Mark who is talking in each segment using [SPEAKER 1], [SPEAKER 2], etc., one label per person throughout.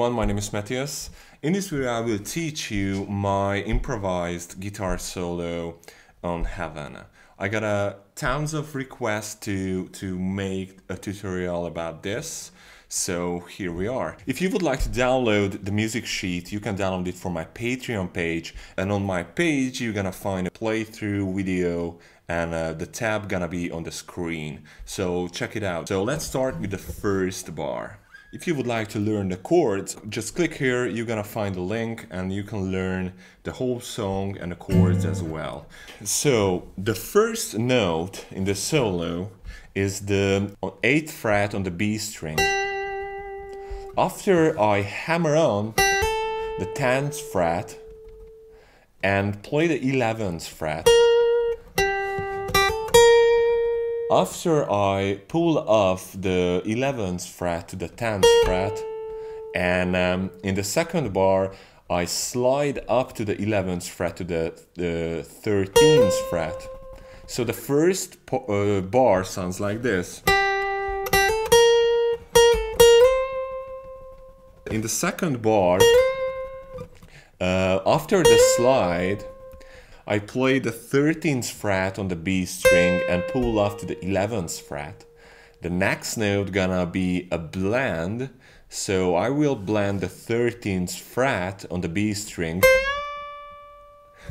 [SPEAKER 1] everyone, my name is Matyas. In this video I will teach you my improvised guitar solo on Havana. I got a tons of requests to, to make a tutorial about this, so here we are. If you would like to download the music sheet, you can download it from my Patreon page and on my page you're gonna find a playthrough video and uh, the tab gonna be on the screen, so check it out. So let's start with the first bar. If you would like to learn the chords, just click here, you're gonna find the link and you can learn the whole song and the chords as well. So the first note in the solo is the 8th fret on the B string. After I hammer on the 10th fret and play the 11th fret, after I pull off the 11th fret to the 10th fret and um, in the second bar I slide up to the 11th fret to the, the 13th fret. So the first uh, bar sounds like this. In the second bar, uh, after the slide, I play the 13th fret on the B string and pull off to the 11th fret. The next note gonna be a blend, so I will blend the 13th fret on the B string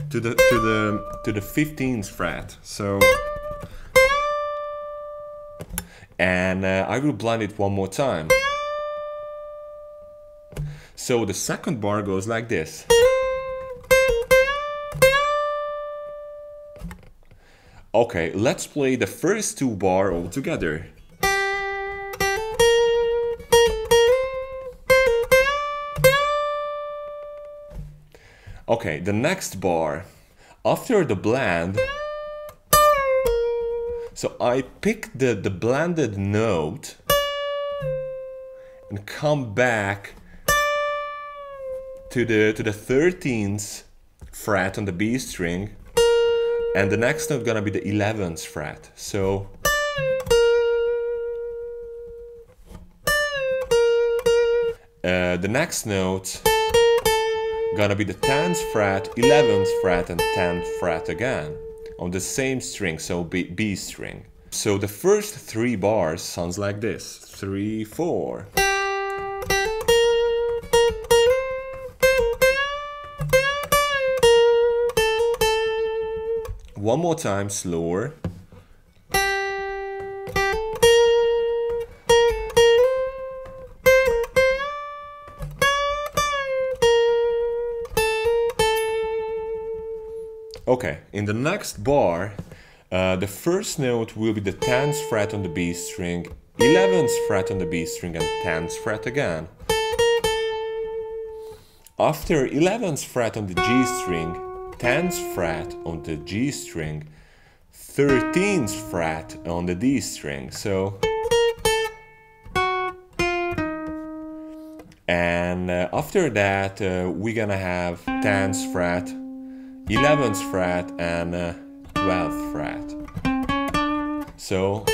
[SPEAKER 1] to the to the to the 15th fret. So and uh, I will blend it one more time. So the second bar goes like this. Okay, let's play the first two bar all together. Okay, the next bar. After the blend, so I pick the, the blended note and come back to the to the 13th fret on the B string and the next note gonna be the 11th fret. So uh, the next note gonna be the 10th fret 11th fret and 10th fret again on the same string so B, B string. So the first three bars sounds like this. Three four One more time, slower. Okay, in the next bar, uh, the first note will be the 10th fret on the B string, 11th fret on the B string and 10th fret again. After 11th fret on the G string, 10th fret on the G string, 13th fret on the D string. So, and uh, after that, uh, we're gonna have 10th fret, 11th fret, and uh, 12th fret. So,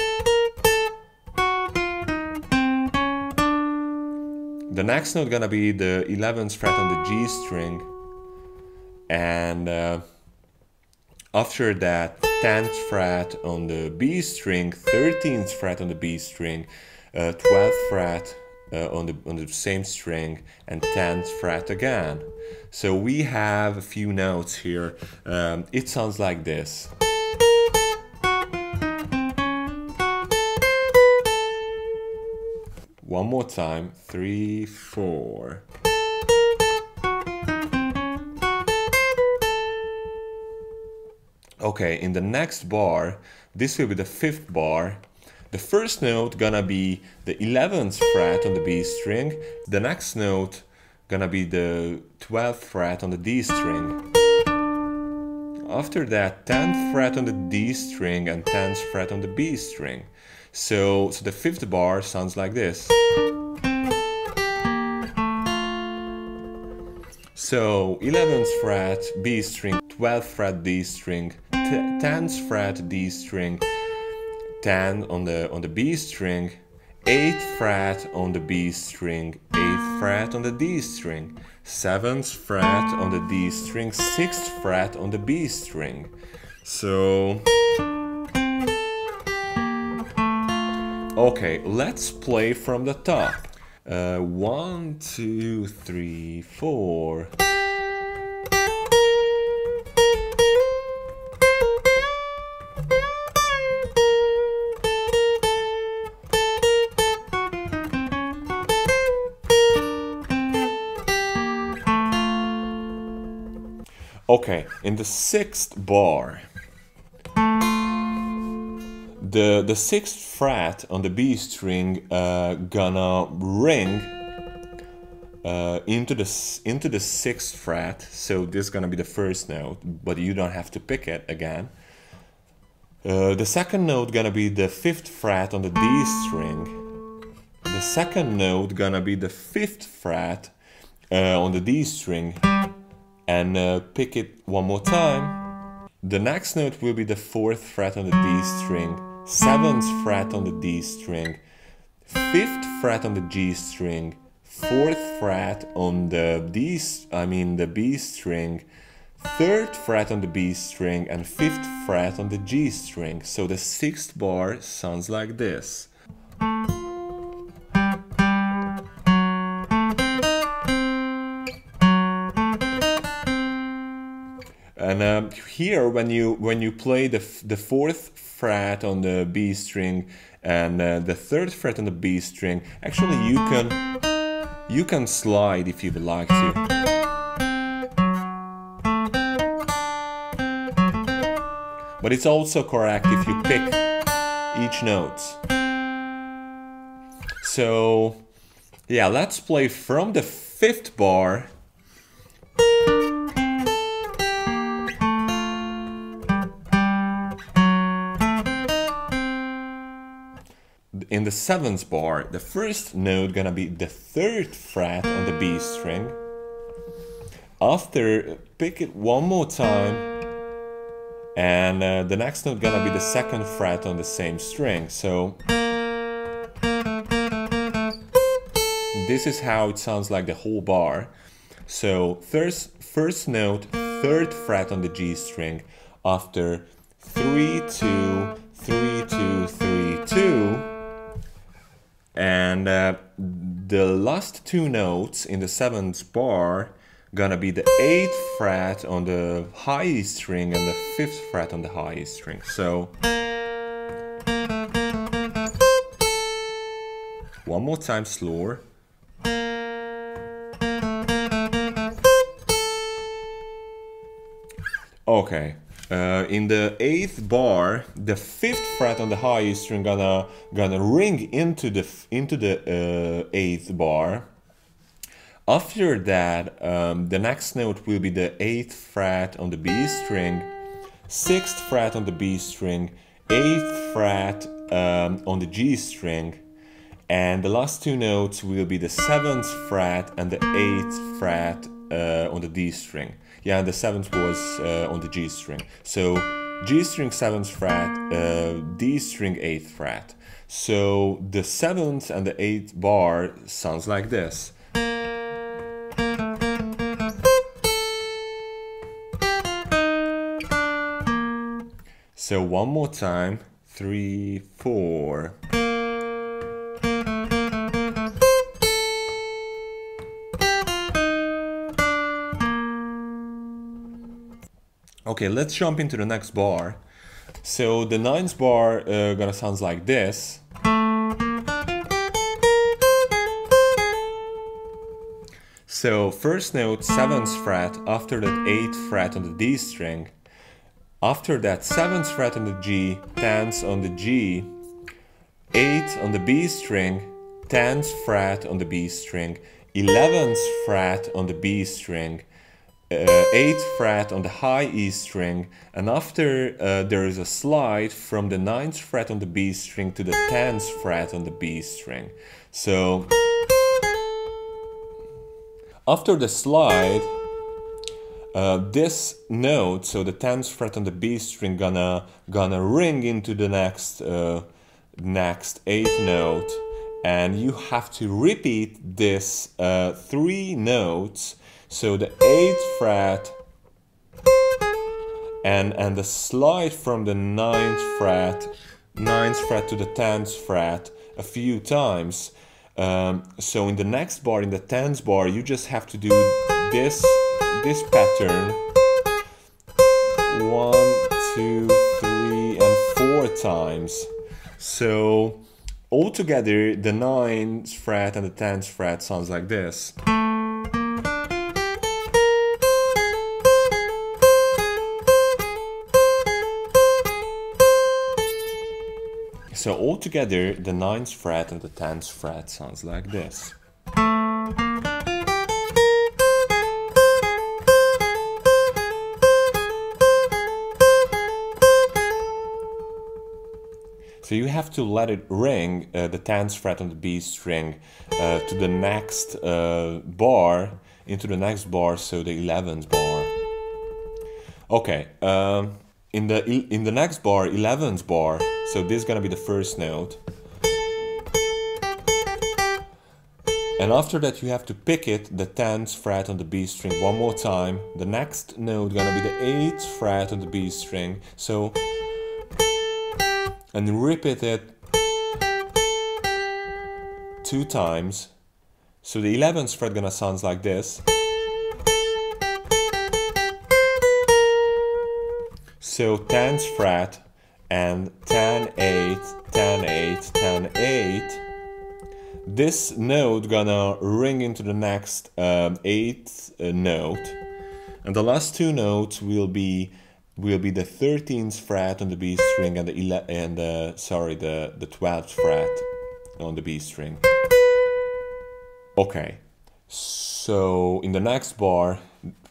[SPEAKER 1] the next note gonna be the 11th fret on the G string and uh, after that 10th fret on the B string 13th fret on the B string uh, 12th fret uh, on the on the same string and 10th fret again. So we have a few notes here. Um, it sounds like this. One more time. Three four Okay, in the next bar, this will be the fifth bar. The first note gonna be the 11th fret on the B string. The next note gonna be the 12th fret on the D string. After that, 10th fret on the D string and 10th fret on the B string. So, so the fifth bar sounds like this. So 11th fret B string, 12th fret D string, 10th fret D string, 10 on the on the B string, 8th fret on the B string, 8th fret on the D string, 7th fret on the D string, 6th fret on the B string. So... Okay, let's play from the top. Uh, one, two, three, four. Okay, in the sixth bar, the the sixth fret on the B string uh, gonna ring uh, into the into the sixth fret. So this is gonna be the first note, but you don't have to pick it again. Uh, the second note gonna be the fifth fret on the D string. The second note gonna be the fifth fret uh, on the D string and uh, pick it one more time. The next note will be the fourth fret on the D string, seventh fret on the D string, fifth fret on the G string, fourth fret on the D, I mean the B string, third fret on the B string, and fifth fret on the G string. So the sixth bar sounds like this. And um, here, when you when you play the the fourth fret on the B string and uh, the third fret on the B string, actually you can you can slide if you would like to. But it's also correct if you pick each note. So yeah, let's play from the fifth bar in the seventh bar, the first note gonna be the third fret on the B string. After, pick it one more time, and uh, the next note gonna be the second fret on the same string. So this is how it sounds like the whole bar. So first, first note, third fret on the G string. After three two, three two, three two and uh, the last two notes in the seventh bar gonna be the eighth fret on the high string and the fifth fret on the high string. So one more time slower. Okay, uh, in the eighth bar, the fifth fret on the high string gonna gonna ring into the into the uh, eighth bar. After that, um, the next note will be the eighth fret on the B string, sixth fret on the B string, eighth fret um, on the G string, and the last two notes will be the seventh fret and the eighth fret uh, on the D string. Yeah, and the seventh was uh, on the G string. So G string seventh fret, uh, D string eighth fret. So the seventh and the eighth bar sounds like this. So one more time, three, four. Okay, let's jump into the next bar. So the ninth bar uh, gonna sounds like this. So first note, 7th fret, after that 8th fret on the D string. After that 7th fret on the G, 10th on the G, 8th on the B string, 10th fret on the B string, 11th fret on the B string, uh, 8th fret on the high E string and after uh, there is a slide from the 9th fret on the B string to the 10th fret on the B string. So after the slide uh, this note, so the 10th fret on the B string gonna gonna ring into the next uh, next 8th note and you have to repeat this uh, three notes so the 8th fret and and the slide from the 9th fret 9th fret to the 10th fret a few times. Um, so in the next bar in the 10th bar you just have to do this this pattern. One two three and four times. So altogether the 9th fret and the 10th fret sounds like this So altogether, the 9th fret and the 10th fret sounds like this. So you have to let it ring uh, the 10th fret on the B string uh, to the next uh, bar, into the next bar, so the 11th bar. Okay, um, in the in the next bar 11th bar so this is gonna be the first note. And after that you have to pick it the 10th fret on the B string one more time. The next note gonna be the 8th fret on the B string. So and repeat it two times. So the 11th fret gonna sound like this. So 10th fret and 10 8 10 8 10 8 this note gonna ring into the next um, eighth uh, note. And the last two notes will be will be the 13th fret on the B string and the ele and sorry the the 12th fret on the B string. Okay. So in the next bar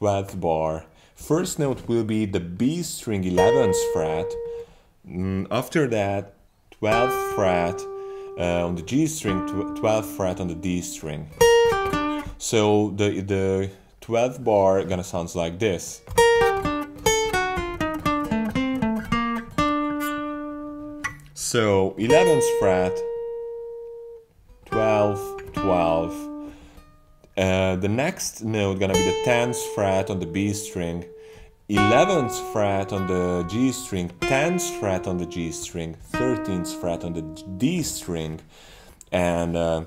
[SPEAKER 1] 12th bar First note will be the B string 11th fret. Mm, after that, 12th fret uh, on the G string, 12th fret on the D string. So the, the 12th bar gonna sounds like this. So 11th fret, 12, 12, uh, the next note gonna be the 10th fret on the B string, 11th fret on the G string, 10th fret on the G string, 13th fret on the D string, and uh,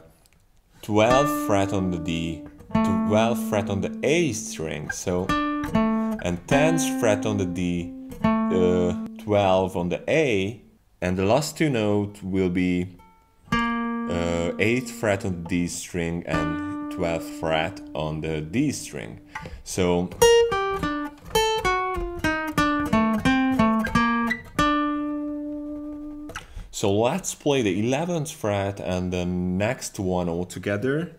[SPEAKER 1] 12th fret on the D, 12th fret on the A string. So, and 10th fret on the D, uh, 12 on the A, and the last two notes will be uh, 8th fret on the D string and 12th fret on the D string. So So let's play the 11th fret and the next one all together.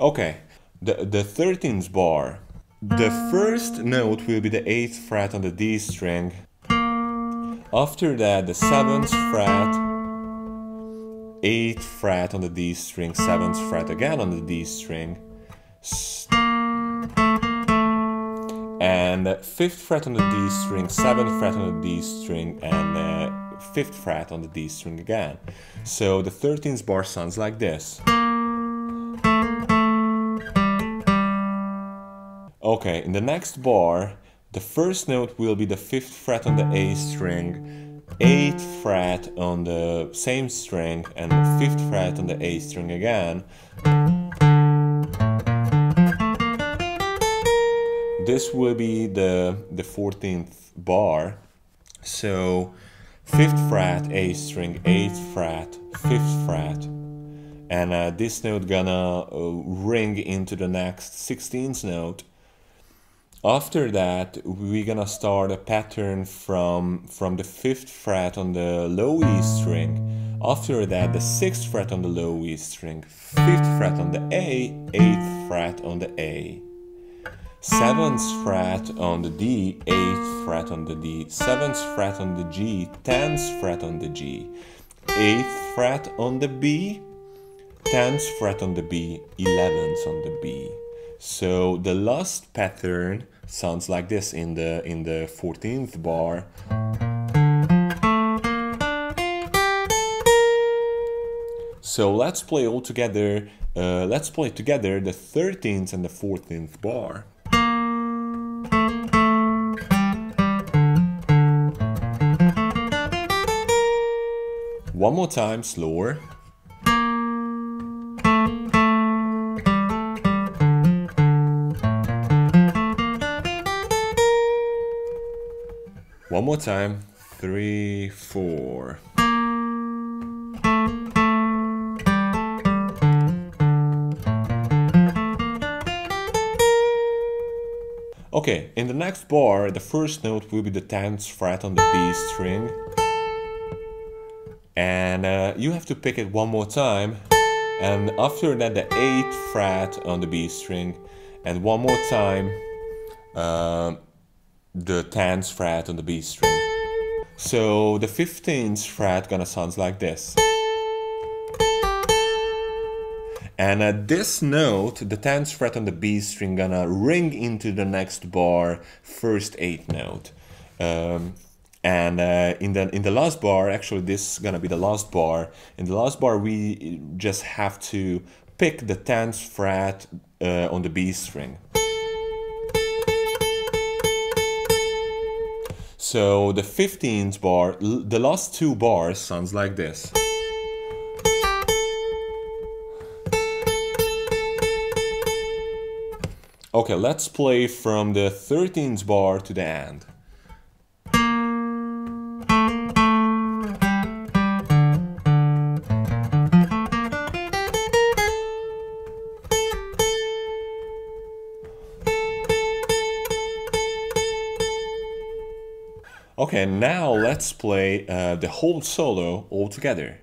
[SPEAKER 1] Okay, the, the 13th bar the first note will be the 8th fret on the D string. After that, the 7th fret, 8th fret on the D string, 7th fret again on the D string, and 5th fret on the D string, 7th fret on the D string, and uh, 5th fret on the D string again. So the 13th bar sounds like this. Okay, in the next bar, the first note will be the fifth fret on the A string, eighth fret on the same string, and fifth fret on the A string again. This will be the, the 14th bar. So, fifth fret, A string, eighth fret, fifth fret, and uh, this note gonna uh, ring into the next 16th note after that, we're gonna start a pattern from, from the 5th fret on the low E string. After that, the 6th fret on the low E string, 5th fret on the A, 8th fret on the A. 7th fret on the D, 8th fret on the D, 7th fret on the G, 10th fret on the G, 8th fret on the B, 10th fret on the B, 11th on the B. So the last pattern sounds like this in the in the 14th bar. So let's play all together. Uh, let's play together the 13th and the 14th bar. One more time, slower. One more time. Three, four. Okay, in the next bar, the first note will be the 10th fret on the B string. And uh, you have to pick it one more time. And after that, the 8th fret on the B string. And one more time, uh, the 10th fret on the B string. So the 15th fret gonna sounds like this. And at this note, the 10th fret on the B string gonna ring into the next bar, first 8th note. Um, and uh, in the in the last bar, actually this is gonna be the last bar. In the last bar, we just have to pick the 10th fret uh, on the B string. So the 15th bar, the last two bars sounds like this. Okay, let's play from the 13th bar to the end. Okay, now let's play uh, the whole solo all together.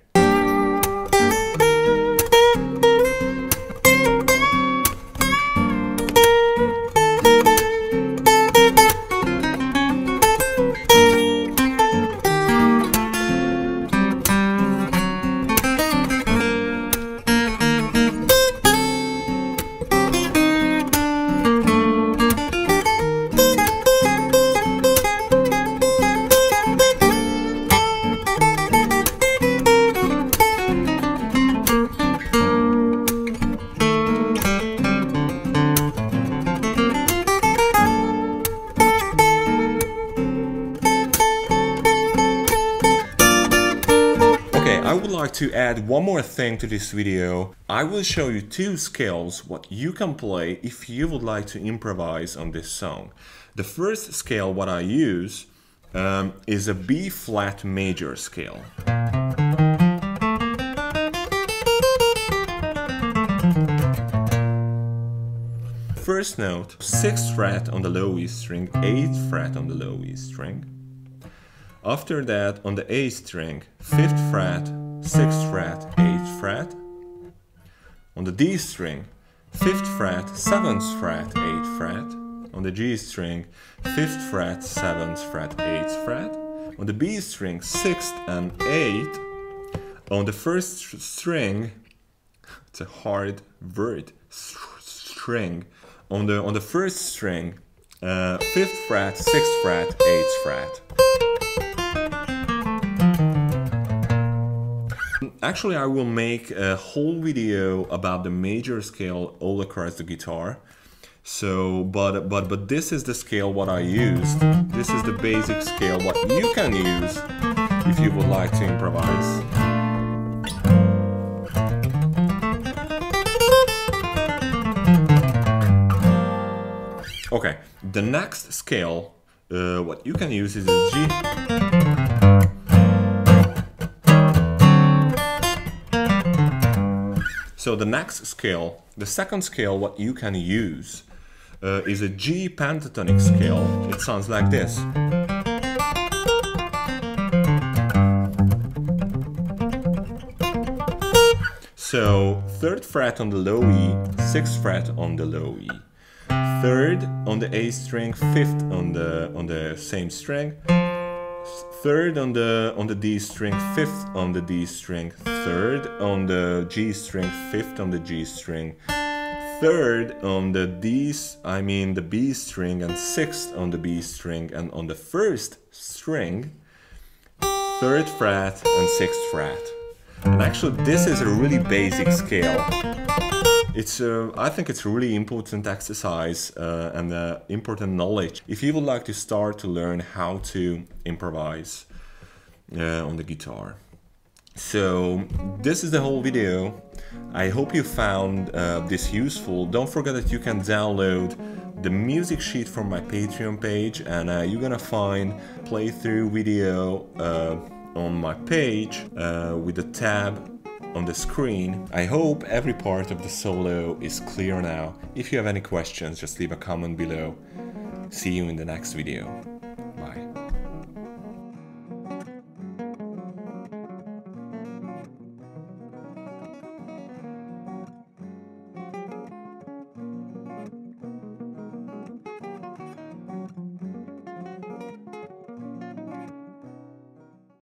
[SPEAKER 1] To add one more thing to this video. I will show you two scales what you can play if you would like to improvise on this song. The first scale what I use um, is a B flat major scale. First note, 6th fret on the low E string, 8th fret on the low E string. After that, on the A string, 5th fret, 6th fret, 8th fret. On the D string, 5th fret, 7th fret, 8th fret. On the G string, 5th fret, 7th fret, 8th fret. On the B string, 6th and 8th. On the first string, it's a hard word, string. On the on the first string, uh, 5th fret, 6th fret, 8th fret. Actually, I will make a whole video about the major scale all across the guitar. So, but but but this is the scale what I used. This is the basic scale what you can use if you would like to improvise. Okay, the next scale, uh, what you can use is a G. So the next scale, the second scale what you can use uh, is a G pentatonic scale. It sounds like this. So third fret on the low E, sixth fret on the low E, third on the A string, fifth on the on the same string, third on the on the D string, fifth on the D string, third on the G string, fifth on the G string, third on the D, I mean the B string, and sixth on the B string, and on the first string, third fret and sixth fret. And actually, this is a really basic scale. It's, uh, I think it's really important exercise uh, and uh, important knowledge if you would like to start to learn how to improvise uh, on the guitar. So this is the whole video. I hope you found uh, this useful. Don't forget that you can download the music sheet from my Patreon page and uh, you're gonna find playthrough video on my page with the tab on the screen. I hope every part of the solo is clear now. If you have any questions, just leave a comment below. See you in the next video.